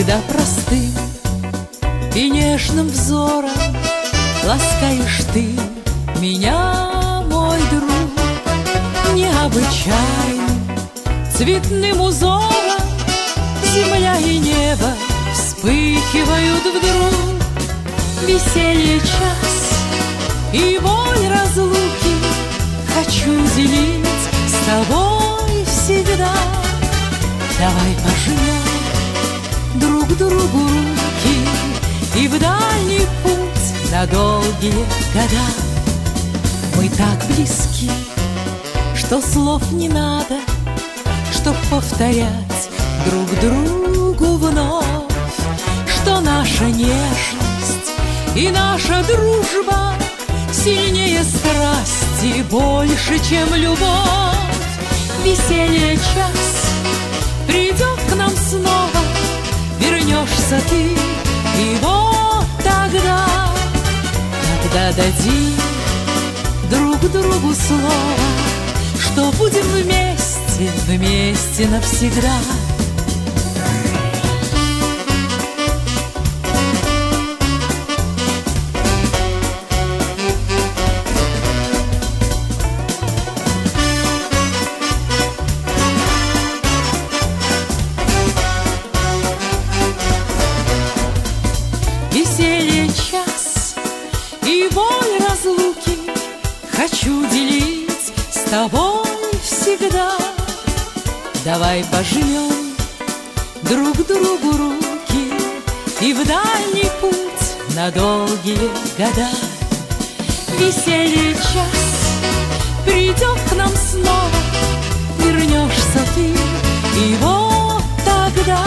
Когда простым и нежным взором Ласкаешь ты меня, мой друг. Необычайным цветным узором Земля и небо вспыхивают вдруг. Веселье час и боль разлуки. Хочу делить с тобой всегда. Давай пожмем другу руки И в дальний путь на долгие года. Мы так близки, что слов не надо Чтоб повторять друг другу вновь Что наша нежность и наша дружба Сильнее страсти, больше, чем любовь. Веселье час придет к нам снова Вернешься ты, и вот тогда Когда дадим друг другу слово Что будем вместе, вместе навсегда и боль разлуки Хочу делить с тобой всегда. Давай пожмем друг другу руки И в дальний путь на долгие года. Веселье час придет к нам снова Вернешься ты, и вот тогда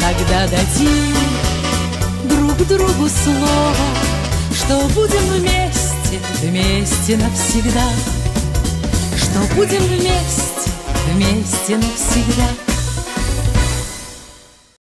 Когда дадим друг другу слово, что будем вместе, вместе навсегда, что будем вместе, вместе навсегда.